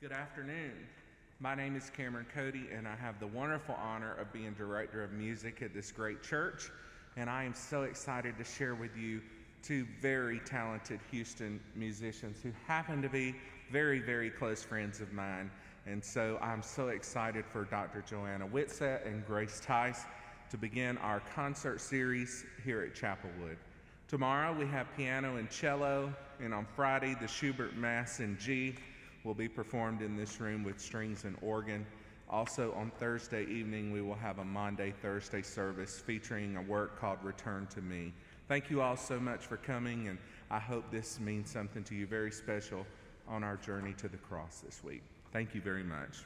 Good afternoon. My name is Cameron Cody, and I have the wonderful honor of being director of music at this great church. And I am so excited to share with you two very talented Houston musicians who happen to be very, very close friends of mine. And so I'm so excited for Dr. Joanna Whitsett and Grace Tice to begin our concert series here at Chapelwood. Tomorrow we have piano and cello, and on Friday the Schubert Mass in G will be performed in this room with strings and organ. Also on Thursday evening we will have a Maundy Thursday service featuring a work called Return to Me. Thank you all so much for coming, and I hope this means something to you very special on our journey to the cross this week. Thank you very much.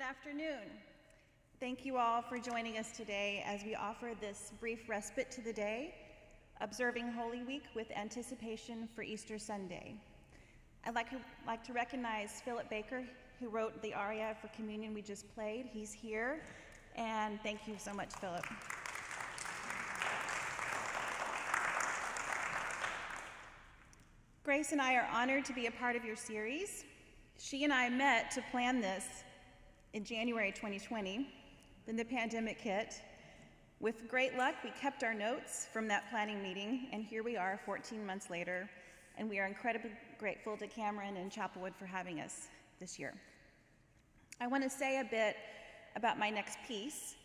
Good afternoon. Thank you all for joining us today as we offer this brief respite to the day, observing Holy Week with anticipation for Easter Sunday. I'd like to, like to recognize Philip Baker, who wrote the aria for communion we just played. He's here, and thank you so much, Philip. Grace and I are honored to be a part of your series. She and I met to plan this in January 2020. Then the pandemic hit. With great luck, we kept our notes from that planning meeting, and here we are 14 months later, and we are incredibly grateful to Cameron and Chapelwood for having us this year. I want to say a bit about my next piece.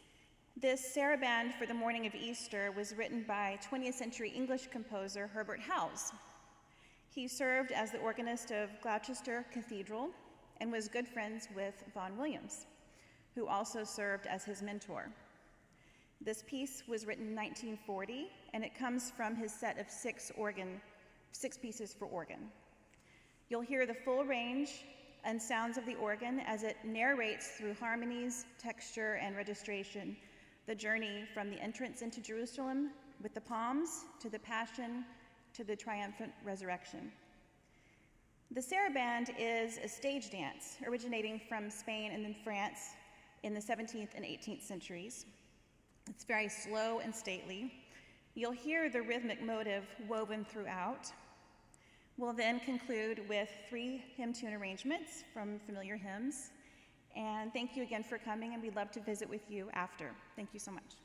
This saraband for the morning of Easter was written by 20th century English composer Herbert Howells. He served as the organist of Gloucester Cathedral and was good friends with Vaughan Williams, who also served as his mentor. This piece was written in 1940, and it comes from his set of six organ, six pieces for organ. You'll hear the full range and sounds of the organ as it narrates through harmonies, texture, and registration the journey from the entrance into Jerusalem with the palms to the passion to the triumphant resurrection. The saraband is a stage dance originating from Spain and then France in the 17th and 18th centuries. It's very slow and stately. You'll hear the rhythmic motive woven throughout. We'll then conclude with three hymn tune arrangements from familiar hymns. And thank you again for coming, and we'd love to visit with you after. Thank you so much.